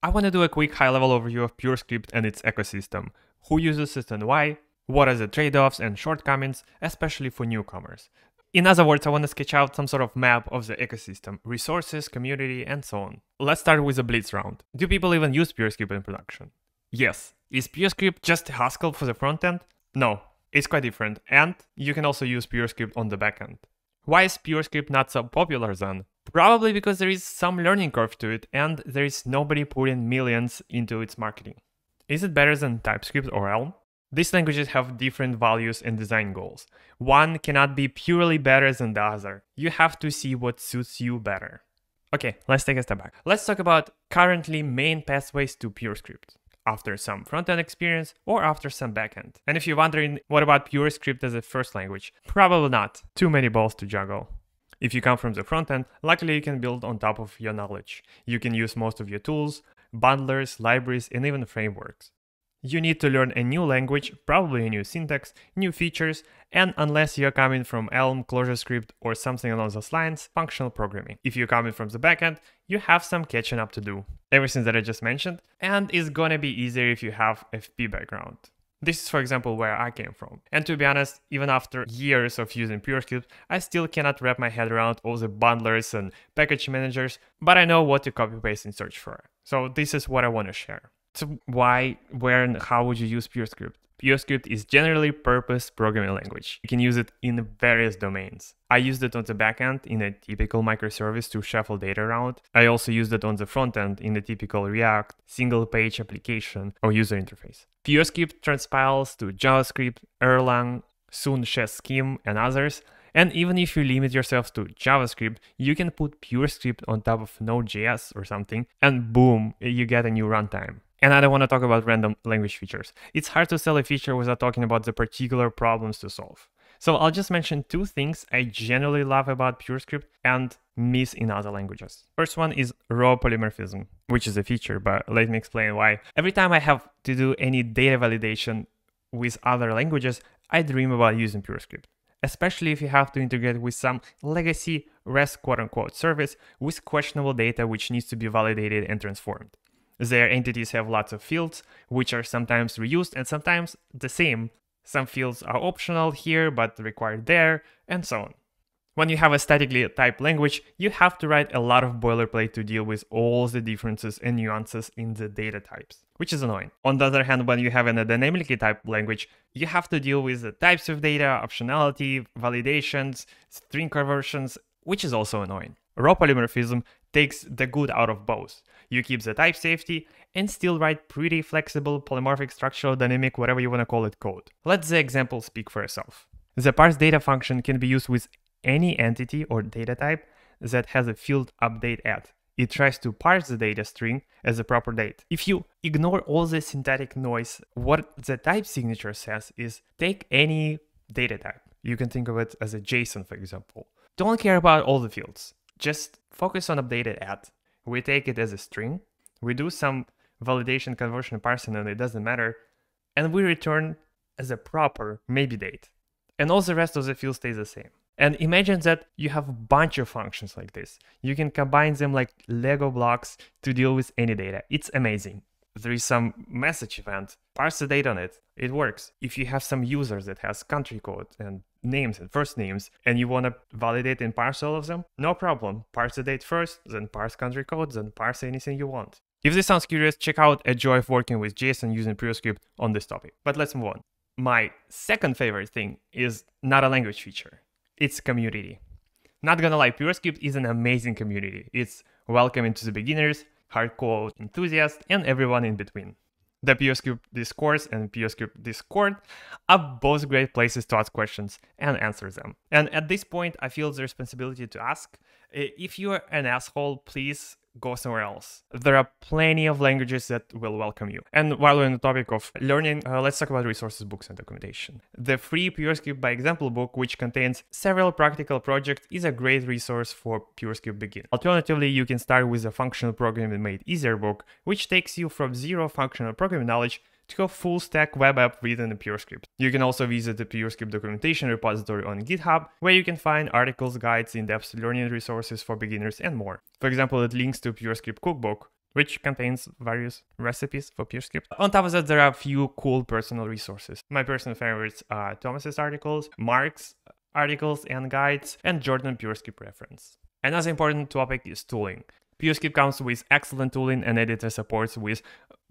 I want to do a quick high-level overview of PureScript and its ecosystem, who uses it and why, what are the trade-offs and shortcomings, especially for newcomers. In other words, I want to sketch out some sort of map of the ecosystem, resources, community, and so on. Let's start with a blitz round. Do people even use PureScript in production? Yes. Is PureScript just Haskell for the front end? No, it's quite different, and you can also use PureScript on the backend. Why is PureScript not so popular then? Probably because there is some learning curve to it and there is nobody putting millions into its marketing. Is it better than TypeScript or Elm? These languages have different values and design goals. One cannot be purely better than the other. You have to see what suits you better. Okay, let's take a step back. Let's talk about currently main pathways to PureScript after some front-end experience or after some backend. And if you're wondering what about PureScript as a first language, probably not. Too many balls to juggle. If you come from the front end, luckily you can build on top of your knowledge. You can use most of your tools, bundlers, libraries, and even frameworks. You need to learn a new language, probably a new syntax, new features, and unless you're coming from Elm, ClojureScript, or something along those lines, functional programming. If you're coming from the backend, you have some catching up to do. Everything that I just mentioned, and it's gonna be easier if you have FP background. This is, for example, where I came from. And to be honest, even after years of using PureScript, I still cannot wrap my head around all the bundlers and package managers, but I know what to copy paste and search for. So this is what I want to share. So why, where, and how would you use PureScript? PureScript is generally purpose programming language. You can use it in various domains. I used it on the backend in a typical microservice to shuffle data around. I also used it on the front end in a typical React, single page application, or user interface. PureScript transpiles to JavaScript, Erlang, soon Chez Scheme, and others. And even if you limit yourself to JavaScript, you can put PureScript on top of Node.js or something, and boom, you get a new runtime. And I don't want to talk about random language features. It's hard to sell a feature without talking about the particular problems to solve. So I'll just mention two things I generally love about PureScript and miss in other languages. First one is row polymorphism, which is a feature, but let me explain why. Every time I have to do any data validation with other languages, I dream about using PureScript. Especially if you have to integrate with some legacy REST quote unquote service with questionable data which needs to be validated and transformed. Their entities have lots of fields, which are sometimes reused and sometimes the same. Some fields are optional here but required there, and so on. When you have a statically typed language, you have to write a lot of boilerplate to deal with all the differences and nuances in the data types, which is annoying. On the other hand, when you have a dynamically typed language, you have to deal with the types of data, optionality, validations, string conversions, which is also annoying. Row polymorphism takes the good out of both. You keep the type safety and still write pretty flexible polymorphic structural dynamic whatever you want to call it code. Let the example speak for itself. The parse data function can be used with any entity or data type that has a field update at. It tries to parse the data string as a proper date. If you ignore all the syntactic noise, what the type signature says is take any data type. You can think of it as a JSON, for example. Don't care about all the fields just focus on updated at. We take it as a string, we do some validation conversion parsing and it doesn't matter, and we return as a proper maybe date. And all the rest of the field stays the same. And imagine that you have a bunch of functions like this. You can combine them like Lego blocks to deal with any data. It's amazing there is some message event, parse the data on it. It works. If you have some user that has country code and names and first names, and you want to validate and parse all of them, no problem. Parse the date first, then parse country code, then parse anything you want. If this sounds curious, check out a joy of working with JSON using PureScript on this topic. But let's move on. My second favorite thing is not a language feature. It's community. Not gonna lie, PureScript is an amazing community. It's welcoming to the beginners, hardcore enthusiasts, and everyone in between. The PureScript Discourse and PureScript Discord are both great places to ask questions and answer them. And at this point, I feel the responsibility to ask if you're an asshole, please go somewhere else. There are plenty of languages that will welcome you. And while we're on the topic of learning, uh, let's talk about resources, books, and documentation. The free PureScript by example book, which contains several practical projects, is a great resource for PureScript begin. Alternatively, you can start with a functional programming made easier book, which takes you from zero functional programming knowledge to a full stack web app written in PureScript. You can also visit the PureScript documentation repository on GitHub, where you can find articles, guides, in-depth learning resources for beginners, and more. For example, it links to PureScript cookbook, which contains various recipes for PureScript. On top of that, there are a few cool personal resources. My personal favorites are Thomas's articles, Mark's articles and guides, and Jordan PureScript reference. Another important topic is tooling. PureScript comes with excellent tooling and editor supports with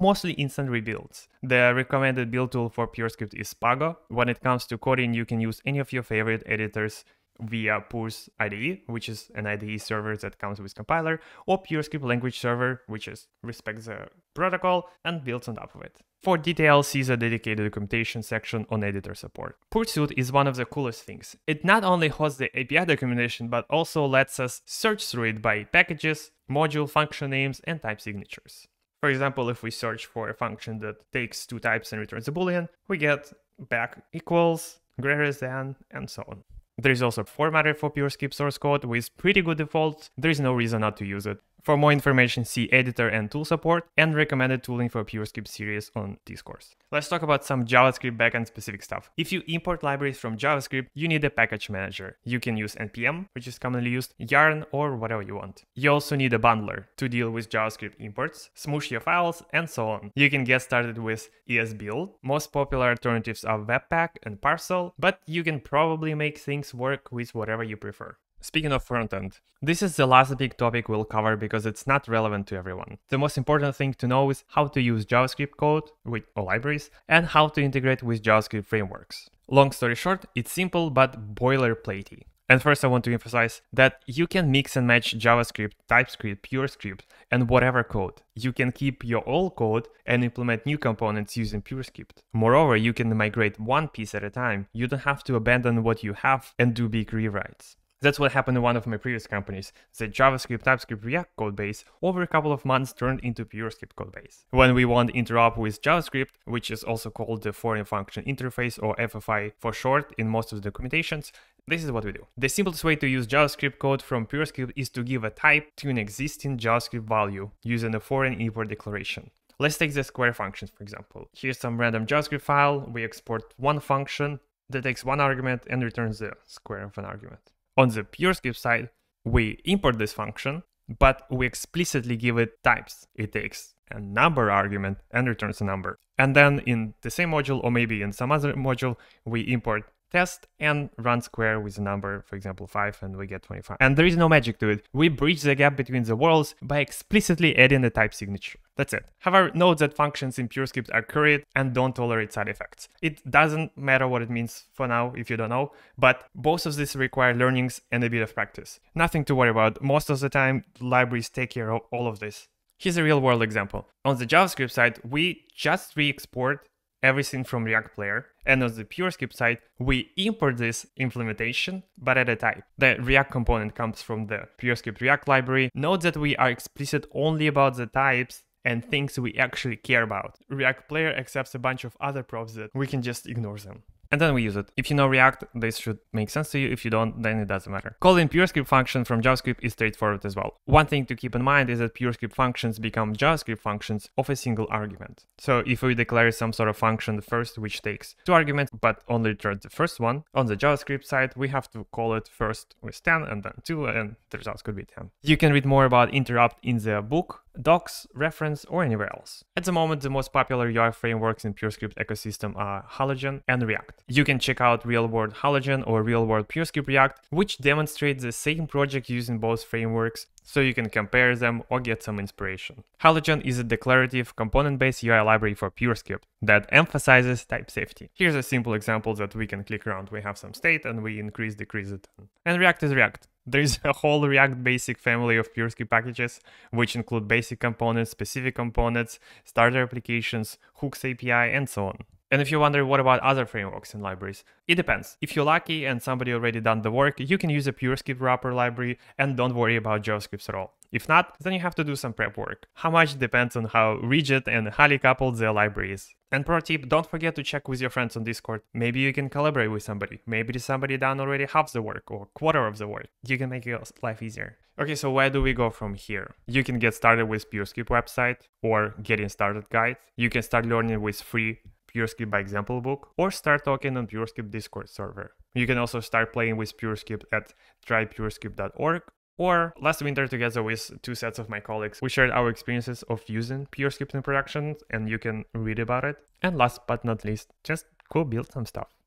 mostly instant rebuilds. The recommended build tool for PureScript is Spago. When it comes to coding, you can use any of your favorite editors via purs IDE, which is an IDE server that comes with compiler, or PureScript language server, which is respects the protocol and builds on top of it. For details, see the dedicated documentation section on editor support. Pursuit is one of the coolest things. It not only hosts the API documentation, but also lets us search through it by packages, module function names, and type signatures. For example, if we search for a function that takes two types and returns a boolean, we get back equals, greater than, and so on. There is also a formatter for PureScript source code with pretty good defaults. There is no reason not to use it. For more information, see editor and tool support and recommended tooling for PureScript series on Discourse. Let's talk about some JavaScript backend specific stuff. If you import libraries from JavaScript, you need a package manager. You can use npm, which is commonly used, yarn, or whatever you want. You also need a bundler to deal with JavaScript imports, smoosh your files, and so on. You can get started with esbuild. Most popular alternatives are Webpack and Parcel, but you can probably make things work with whatever you prefer. Speaking of frontend, this is the last big topic we'll cover because it's not relevant to everyone. The most important thing to know is how to use JavaScript code with or libraries and how to integrate with JavaScript frameworks. Long story short, it's simple but boilerplatey. And first, I want to emphasize that you can mix and match JavaScript, TypeScript, PureScript, and whatever code. You can keep your old code and implement new components using PureScript. Moreover, you can migrate one piece at a time. You don't have to abandon what you have and do big rewrites. That's what happened in one of my previous companies. The JavaScript, TypeScript, React codebase over a couple of months turned into PureScript codebase. When we want to interop with JavaScript, which is also called the Foreign Function Interface or FFI for short in most of the documentations, this is what we do. The simplest way to use JavaScript code from PureScript is to give a type to an existing JavaScript value using a foreign import declaration. Let's take the square functions, for example. Here's some random JavaScript file. We export one function that takes one argument and returns the square of an argument. On the PureScript side, we import this function, but we explicitly give it types. It takes a number argument and returns a number. And then in the same module, or maybe in some other module, we import test and run square with a number, for example, 5, and we get 25. And there is no magic to it. We bridge the gap between the worlds by explicitly adding a type signature. That's it. However, note that functions in PureScript are curried and don't tolerate side effects. It doesn't matter what it means for now if you don't know, but both of these require learnings and a bit of practice. Nothing to worry about. Most of the time, libraries take care of all of this. Here's a real world example. On the JavaScript side, we just re-export everything from React Player. And on the PureScript side, we import this implementation, but at a type. The React component comes from the PureScript React library. Note that we are explicit only about the types and things we actually care about. React Player accepts a bunch of other props that we can just ignore them and then we use it. If you know React, this should make sense to you. If you don't, then it doesn't matter. Calling PureScript function from JavaScript is straightforward as well. One thing to keep in mind is that PureScript functions become JavaScript functions of a single argument. So if we declare some sort of function first, which takes two arguments, but only returns the first one, on the JavaScript side, we have to call it first with 10 and then 2, and the results could be 10. You can read more about interop in the book docs, reference, or anywhere else. At the moment, the most popular UI frameworks in PureScript ecosystem are Halogen and React. You can check out Real World Halogen or Real World PureScript React, which demonstrate the same project using both frameworks, so you can compare them or get some inspiration. Halogen is a declarative component-based UI library for PureScript that emphasizes type safety. Here's a simple example that we can click around. We have some state and we increase, decrease it. And React is React. There's a whole React Basic family of PureScript packages, which include basic components, specific components, starter applications, hooks API, and so on. And if you wonder what about other frameworks and libraries, it depends. If you're lucky and somebody already done the work, you can use a PureScript wrapper library and don't worry about JavaScript at all. If not, then you have to do some prep work. How much depends on how rigid and highly coupled the library is. And pro tip, don't forget to check with your friends on Discord. Maybe you can collaborate with somebody. Maybe somebody done already half the work or quarter of the work. You can make your life easier. Okay, so where do we go from here? You can get started with PureScript website or getting started guide. You can start learning with free PureScript by example book, or start talking on PureScript Discord server. You can also start playing with PureScript at trypurescript.org Or last winter, together with two sets of my colleagues, we shared our experiences of using PureScript in production, and you can read about it. And last but not least, just go build some stuff.